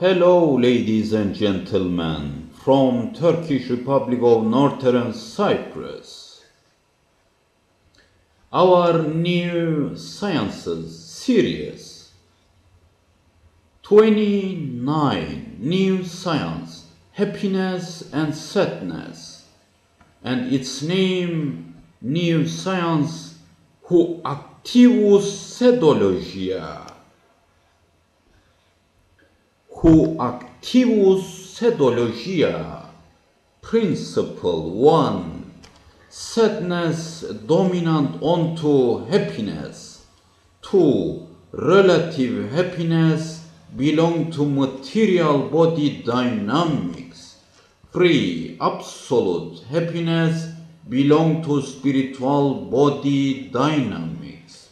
Hello, ladies and gentlemen, from Turkish Republic of Northern Cyprus. Our new sciences series. 29 new science happiness and sadness. And its name new science Huactivussadologia who activus sedologia principle 1 sadness dominant onto happiness. 2 relative happiness belong to material body dynamics. 3 absolute happiness belong to spiritual body dynamics.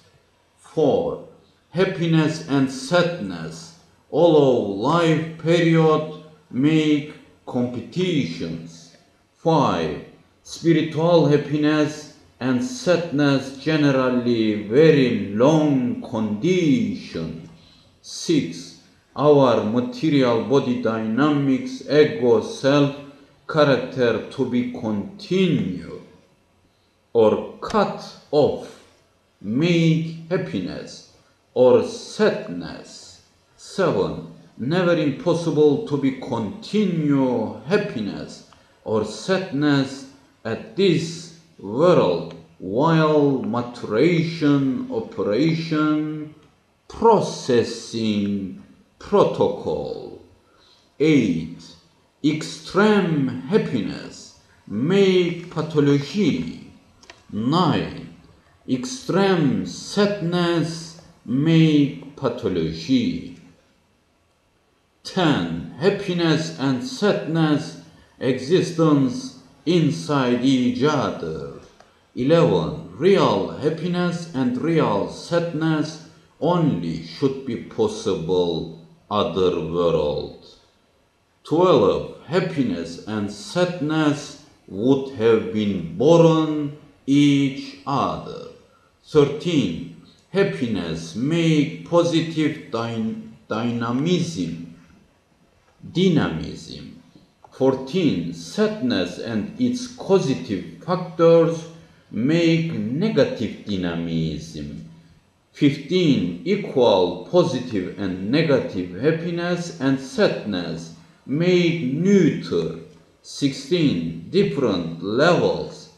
4 happiness and sadness all of life period make competitions. 5. Spiritual happiness and sadness generally very long condition. 6. Our material body dynamics, ego, self, character to be continued or cut off, make happiness or sadness 7. Never impossible to be continue happiness or sadness at this world while maturation operation processing protocol. 8 extreme happiness make pathology. 9 extreme sadness make pathology 10. Happiness and sadness existence inside each other. 11. Real happiness and real sadness only should be possible other world. 12. Happiness and sadness would have been born each other. 13. Happiness make positive dy dynamism dynamism. 14. Sadness and its causative factors make negative dynamism. 15. Equal positive and negative happiness and sadness make neutral. 16. Different levels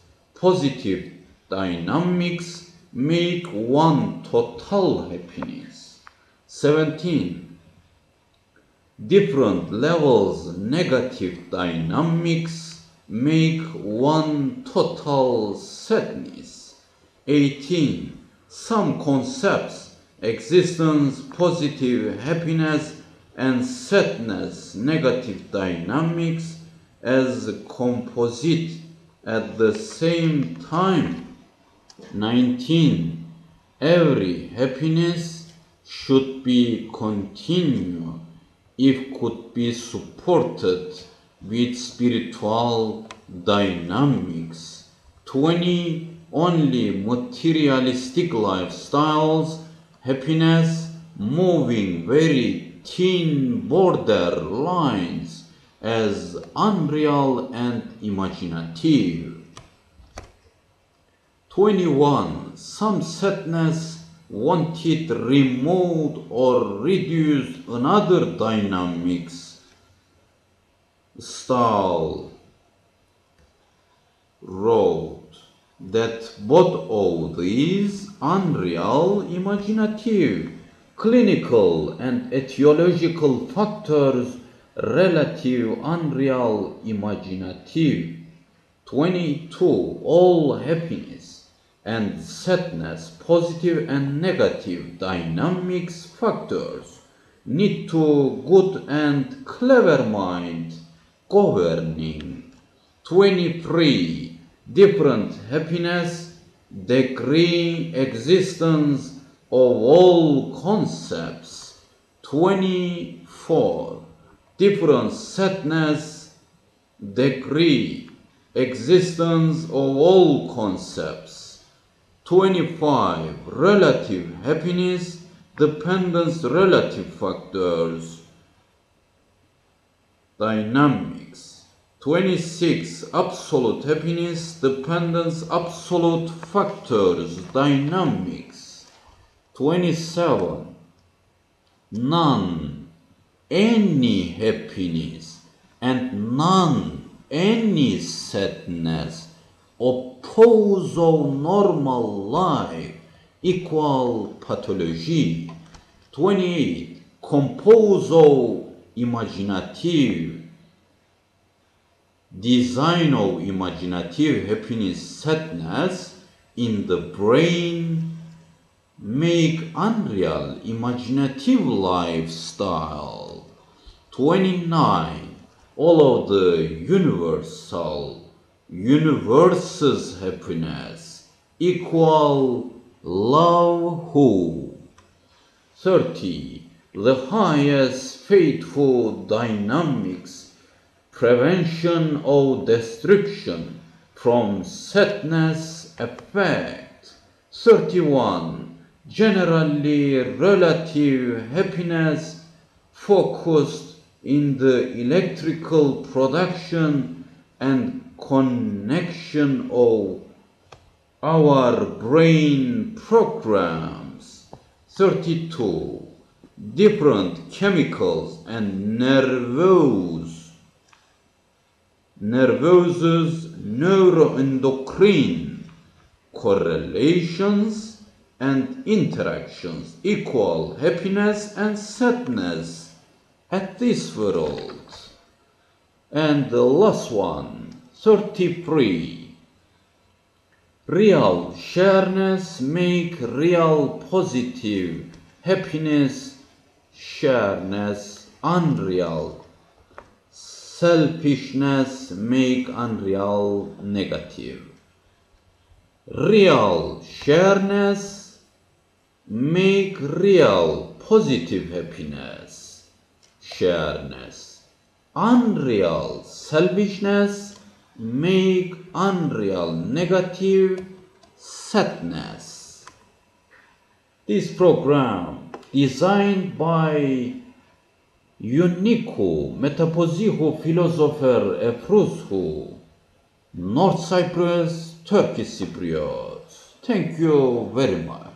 positive dynamics make one total happiness. 17 different levels negative dynamics make one total sadness. 18 some concepts existence positive happiness and sadness negative dynamics as composite at the same time. 19 every happiness should be continued if could be supported with spiritual dynamics. 20 only materialistic lifestyles, happiness moving very thin border lines as unreal and imaginative. 21. Some sadness wanted removed or reduced another dynamics? Style wrote that both of these unreal imaginative clinical and etiological factors relative unreal imaginative. 22 all happiness and sadness, positive and negative dynamics factors. Need to good and clever mind governing. 23 different happiness degree existence of all concepts. 24 different sadness degree existence of all concepts 25. Relative happiness dependence relative factors. dynamics. 26. Absolute happiness, dependence, absolute factors, dynamics. 27. None, any happiness, and none, any sadness, oppose of normal life, equal pathology. 28. Compose of imaginative, design of imaginative happiness, sadness in the brain, make unreal imaginative lifestyle. 29. All of the universal, universe's happiness, equal love who. 30. The highest faithful dynamics, prevention of destruction from sadness effect. 31. Generally relative happiness focused in the electrical production and connection of our brain programs. 32. Different chemicals and nervous, nervous neuroendocrine correlations and interactions equal happiness and sadness at this world. And the last one, 33. Real shareness make real positive happiness, shareness unreal. Selfishness make unreal negative. Real shareness make real positive happiness, shareness. Unreal selfishness make unreal negative sadness. This program designed by Uniquehu Metaposihu philosopher Efruzhu, North Cyprus, Turkish Cypriot. Thank you very much.